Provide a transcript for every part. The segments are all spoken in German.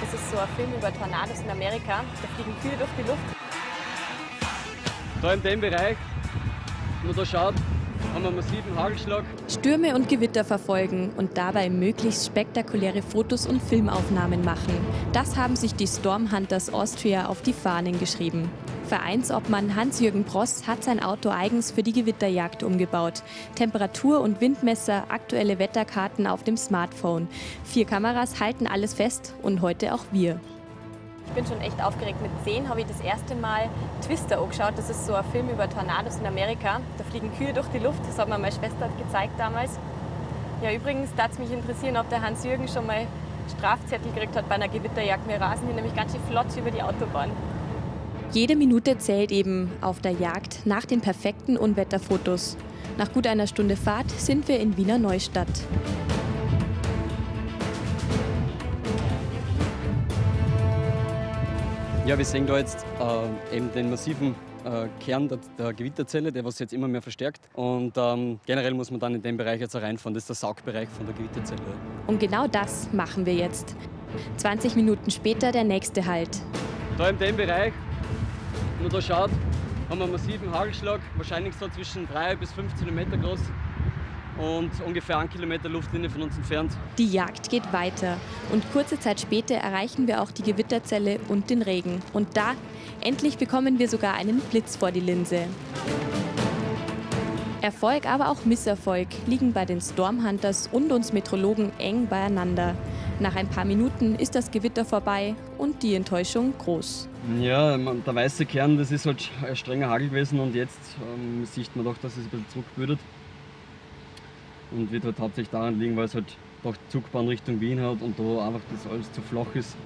Das ist so ein Film über Tornados in Amerika. Da fliegen Kühe durch die Luft. Da in dem Bereich, wenn man da schaut, haben einen massiven Hagelschlag. Stürme und Gewitter verfolgen und dabei möglichst spektakuläre Fotos und Filmaufnahmen machen. Das haben sich die Stormhunters Austria auf die Fahnen geschrieben. Vereinsobmann Hans-Jürgen Pross hat sein Auto eigens für die Gewitterjagd umgebaut. Temperatur- und Windmesser, aktuelle Wetterkarten auf dem Smartphone. Vier Kameras halten alles fest und heute auch wir. Ich bin schon echt aufgeregt. Mit 10 habe ich das erste Mal Twister angeschaut. Das ist so ein Film über Tornados in Amerika. Da fliegen Kühe durch die Luft. Das hat mir meine Schwester gezeigt damals. Ja, übrigens darf es mich interessieren, ob der Hans-Jürgen schon mal Strafzettel gekriegt hat bei einer Gewitterjagd. Wir rasen hier nämlich ganz schön flott über die Autobahn. Jede Minute zählt eben auf der Jagd nach den perfekten Unwetterfotos. Nach gut einer Stunde Fahrt sind wir in Wiener Neustadt. Ja, wir sehen da jetzt äh, eben den massiven äh, Kern der, der, Gewitterzelle, der was jetzt immer mehr verstärkt. Und ähm, generell muss man dann in den Bereich jetzt reinfahren. Das ist der Saugbereich von der Gewitterzelle. Und genau das machen wir jetzt. 20 Minuten später der nächste Halt. Da in dem Bereich, wenn man da schaut, haben wir einen massiven Hagelschlag, wahrscheinlich so zwischen 3 bis 5 cm groß und ungefähr einen Kilometer Luftlinie von uns entfernt. Die Jagd geht weiter und kurze Zeit später erreichen wir auch die Gewitterzelle und den Regen. Und da, endlich bekommen wir sogar einen Blitz vor die Linse. Erfolg, aber auch Misserfolg liegen bei den Stormhunters und uns Metrologen eng beieinander. Nach ein paar Minuten ist das Gewitter vorbei und die Enttäuschung groß. Ja, der weiße Kern, das ist halt ein strenger Hagel gewesen und jetzt ähm, sieht man doch, dass es ein bisschen zurückbürdet und wird halt hauptsächlich daran liegen, weil es halt Zugbahn Richtung Wien hat und da einfach das alles zu flach ist.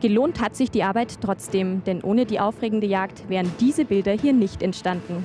Gelohnt hat sich die Arbeit trotzdem, denn ohne die aufregende Jagd wären diese Bilder hier nicht entstanden.